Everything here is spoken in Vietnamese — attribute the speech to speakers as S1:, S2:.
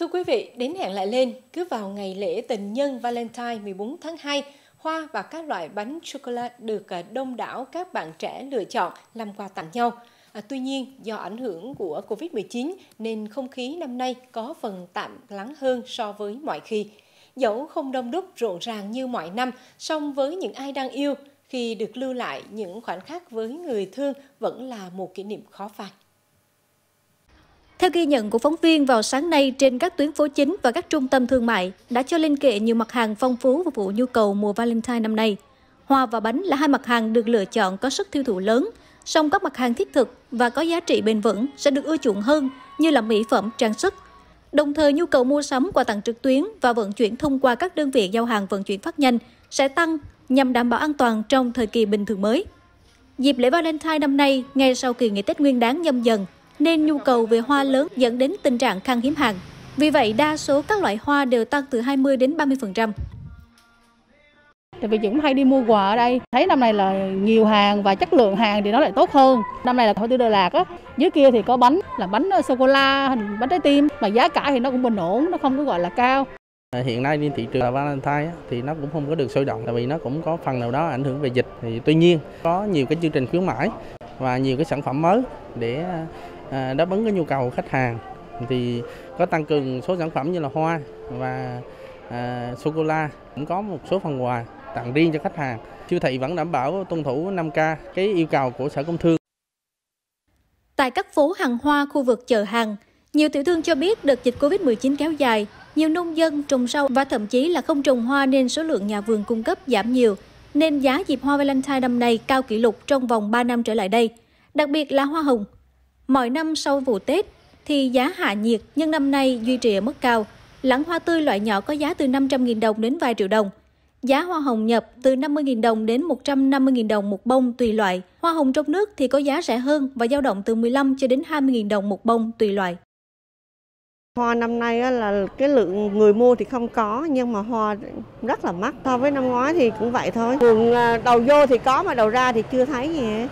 S1: Thưa quý vị, đến hẹn lại lên, cứ vào ngày lễ tình nhân Valentine 14 tháng 2, hoa và các loại bánh chocolate được à, đông đảo các bạn trẻ lựa chọn làm quà tặng nhau. À, tuy nhiên, do ảnh hưởng của Covid-19 nên không khí năm nay có phần tạm lắng hơn so với mọi khi. Dẫu không đông đúc rộn ràng như mọi năm, song với những ai đang yêu, khi được lưu lại những khoảnh khắc với người thương vẫn là một kỷ niệm khó phai.
S2: Theo ghi nhận của phóng viên vào sáng nay trên các tuyến phố chính và các trung tâm thương mại đã cho lên kệ nhiều mặt hàng phong phú phục vụ nhu cầu mùa Valentine năm nay. Hoa và bánh là hai mặt hàng được lựa chọn có sức tiêu thụ lớn, song các mặt hàng thiết thực và có giá trị bền vững sẽ được ưa chuộng hơn như là mỹ phẩm, trang sức. Đồng thời nhu cầu mua sắm quà tặng trực tuyến và vận chuyển thông qua các đơn vị giao hàng vận chuyển phát nhanh sẽ tăng nhằm đảm bảo an toàn trong thời kỳ bình thường mới. Dịp lễ Valentine năm nay, ngay sau kỳ nghỉ Tết Nguyên đán nhâm dần, nên nhu cầu về hoa lớn dẫn đến tình trạng khan hiếm hàng. Vì vậy, đa số các loại hoa đều tăng từ 20 đến 30%.
S3: Tại vì cũng hay đi mua quà ở đây, thấy năm này là nhiều hàng và chất lượng hàng thì nó lại tốt hơn. Năm này là hội tư Đà Lạt á, dưới kia thì có bánh là bánh sô cô la, bánh trái tim, mà giá cả thì nó cũng bình ổn, nó không có gọi là cao.
S4: Hiện nay trên thị trường Valentine thì nó cũng không có được sôi động tại vì nó cũng có phần nào đó ảnh hưởng về dịch thì tuy nhiên có nhiều cái chương trình khuyến mãi và nhiều cái sản phẩm mới để À, À, đáp ứng cái nhu cầu của khách hàng thì có tăng cường số sản phẩm như là hoa và à, sô cô la cũng có một số phần quà tặng riêng cho khách hàng. Siêu thị vẫn đảm bảo tuân thủ 5K cái yêu cầu của sở công thương.
S2: Tại các phố hàng hoa khu vực chợ hàng nhiều tiểu thương cho biết đợt dịch Covid-19 kéo dài, nhiều nông dân trồng rau và thậm chí là không trồng hoa nên số lượng nhà vườn cung cấp giảm nhiều, nên giá dịp hoa Valentine năm nay cao kỷ lục trong vòng 3 năm trở lại đây, đặc biệt là hoa hồng. Mọi năm sau vụ Tết thì giá hạ nhiệt nhưng năm nay duy trì ở mức cao. Lãng hoa tươi loại nhỏ có giá từ 500.000 đồng đến vài triệu đồng. Giá hoa hồng nhập từ 50.000 đồng đến 150.000 đồng một bông tùy loại. Hoa hồng trong nước thì có giá rẻ hơn và dao động từ 15 cho đến 20.000 đồng một bông tùy loại.
S5: Hoa năm nay là cái lượng người mua thì không có, nhưng mà hoa rất là mắc so với năm ngoái thì cũng vậy thôi. Thường à, đầu vô thì có mà đầu ra thì chưa thấy gì hết.